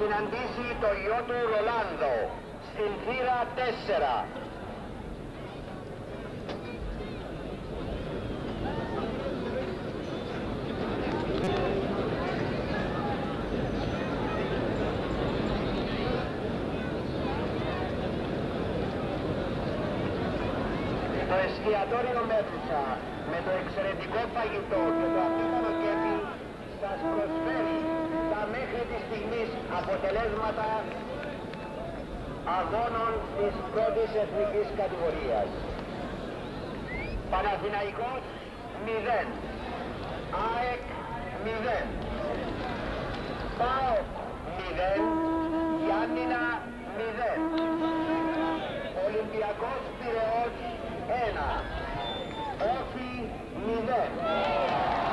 συναντήσει το γιο του Ρολάνδο στην θύρα 4. Το εστιατόριο Μέτρουσα με το εξαιρετικό φαγητό και το απίθανο κέφι σας προσφέρει τα μέχρι της στιγμής αποτελέσματα αγώνων της πρώτης εθνικής κατηγορίας. Παναθηναϊκός 0. ΑΕΚ 0. ΠΑΟΚ 0. Γιάννηνα 0. Ολυμπιακός Πυραιός 1. Όφι 0.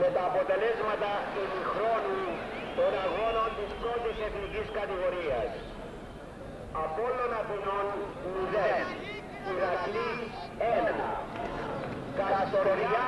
Με τα αποτελέσματα ημιχρόνου των αγώνων της πρώτης εθνικής κατηγορίας. Απόλλων Αθηνών 0, Ηρακλής 1, Καστοριά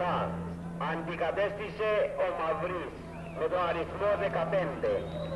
7 αντικατέστησε ο Μαυρής με τον αριθμό 15.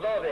dove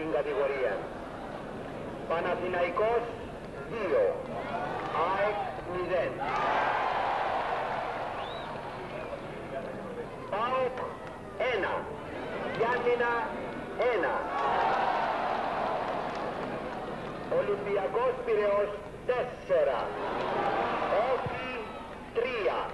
πρώτη εθνική κατηγορία. Παναθηναϊκός 2, ΑΕΚ 0. ΠΑΟΚ 1, Γιάννηνα 1. Ολυμπιακός Πυραιός 4. Όχι 3.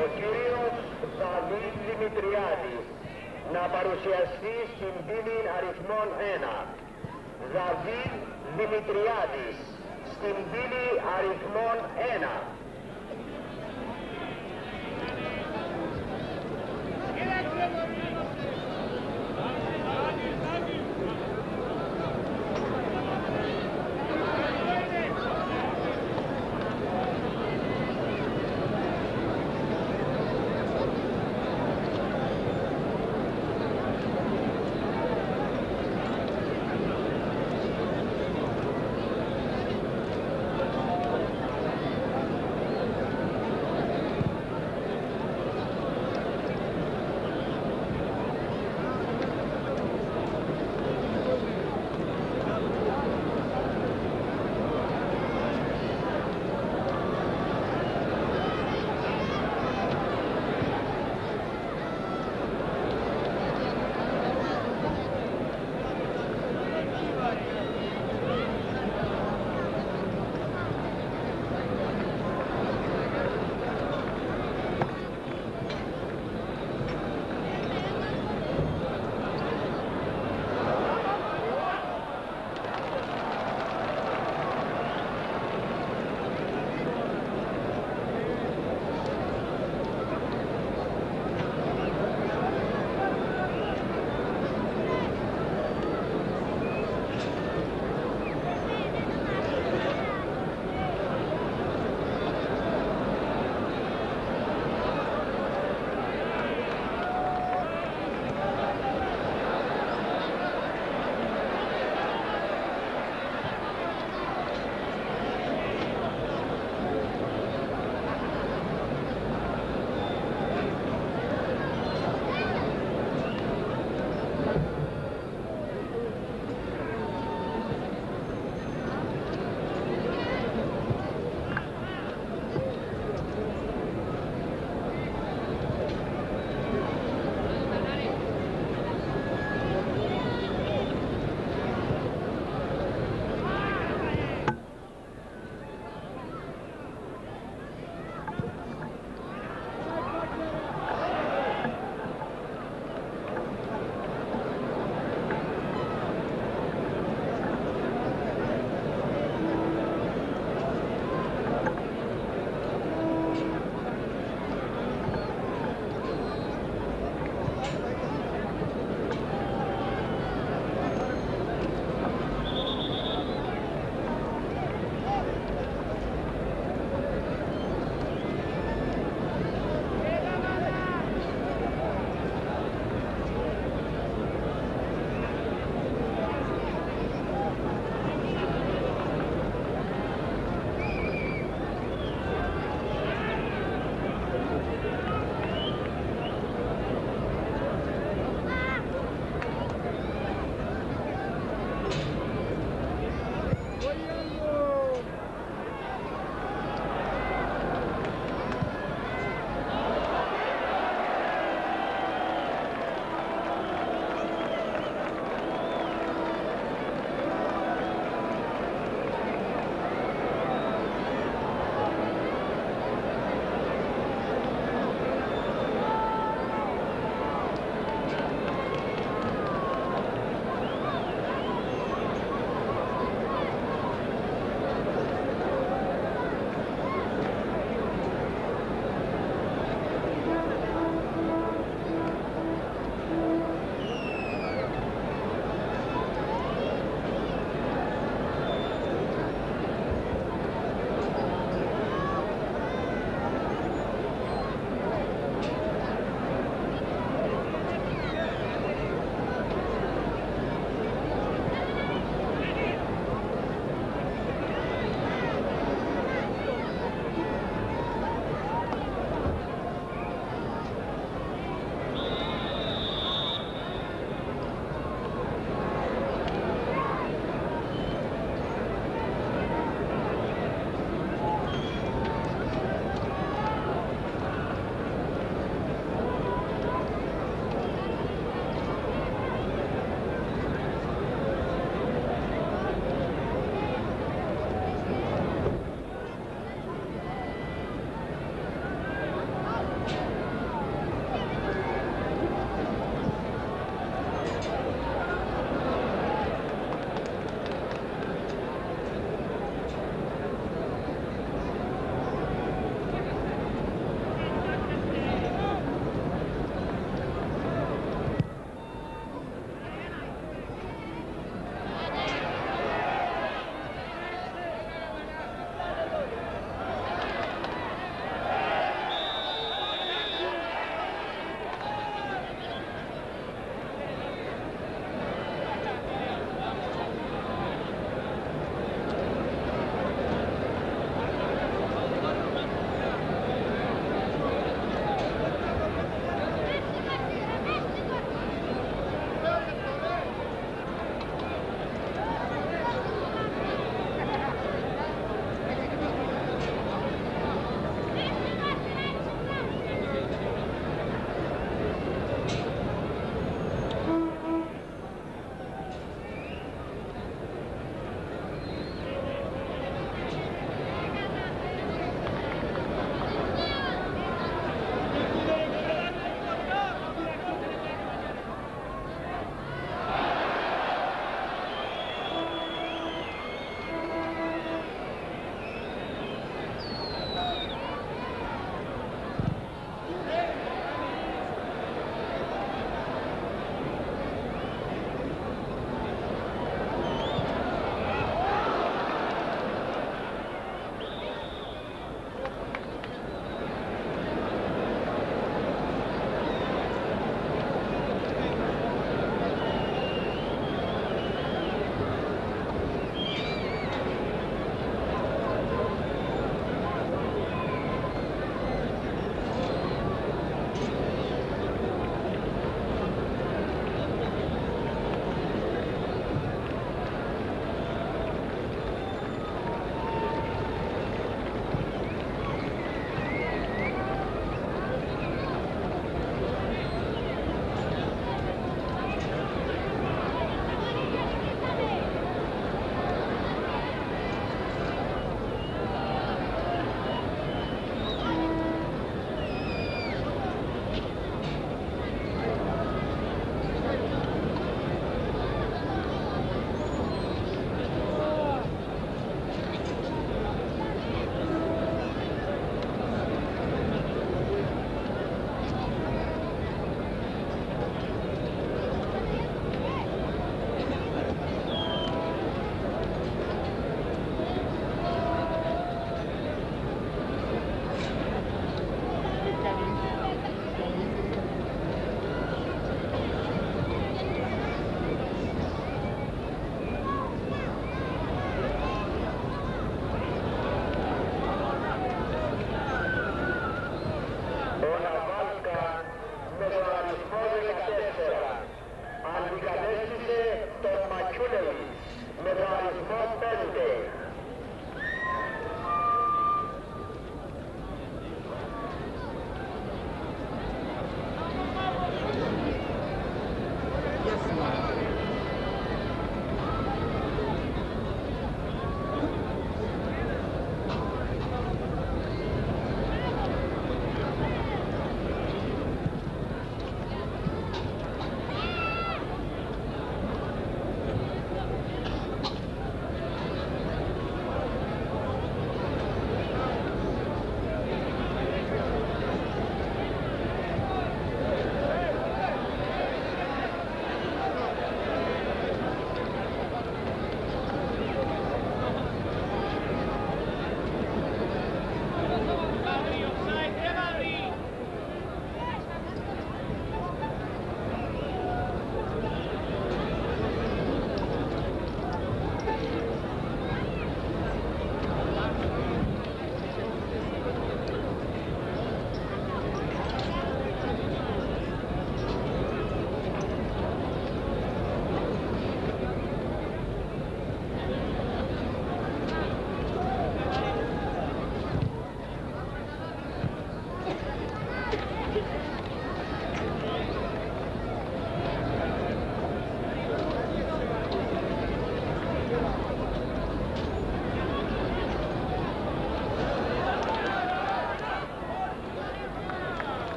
Ο κύριος Δαβίδ Δημητριάδης να παρουσιαστεί στην πύλη αριθμών 1. Δαβίδ Δημητριάδης στην πύλη αριθμών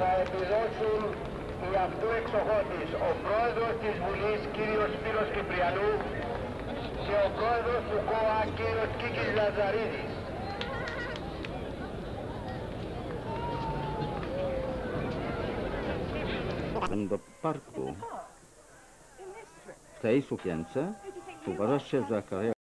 θα επιδώσουν οι αυτού εξοχότης, ο πρόεδρος της Βουλής κύριος Σπύρος Κυπριανού και ο πρόεδρος του ΚΟΑ κύριος Κίκης Λαζαρίδης. do parku w tej sukience uważasz się za karierę